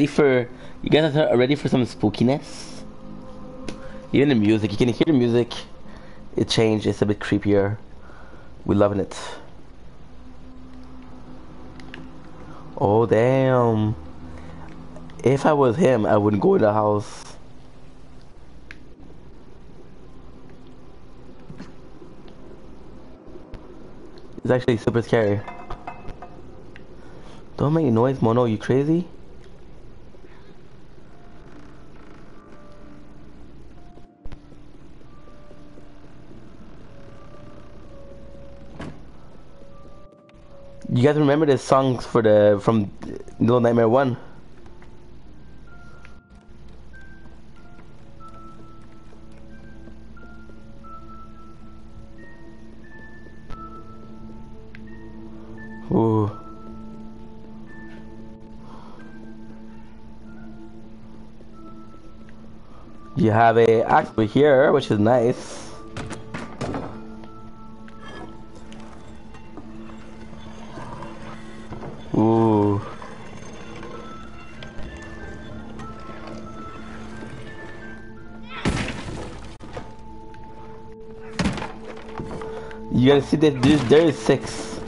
Ready for you guys are ready for some spookiness? Even the music, you can hear the music. It changed. It's a bit creepier. We're loving it. Oh damn! If I was him, I wouldn't go in the house. It's actually super scary. Don't make noise, Mono. You crazy? You guys remember the songs for the from Little Nightmare One? Ooh. You have a axe here, which is nice. Ooh. You gotta see that there's, there is six.